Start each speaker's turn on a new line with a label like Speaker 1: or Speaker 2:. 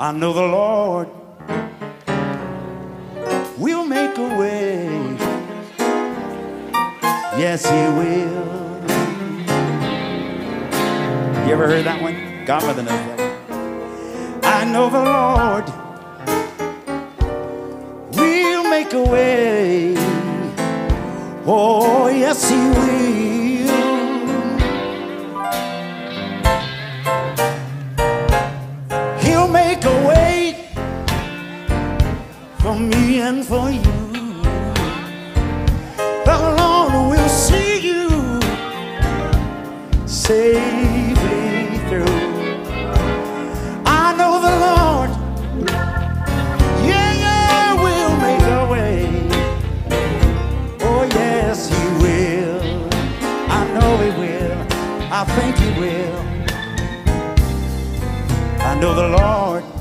Speaker 1: I know the Lord will make a way. Yes, He will. You ever heard that one? Godmother knows that. One. I know the Lord will make a way. Oh, yes, He will. for me and for you. The Lord will see you safely through. I know the Lord, yeah, yeah, will make a way. Oh, yes, He will. I know He will. I think He will. I know the Lord.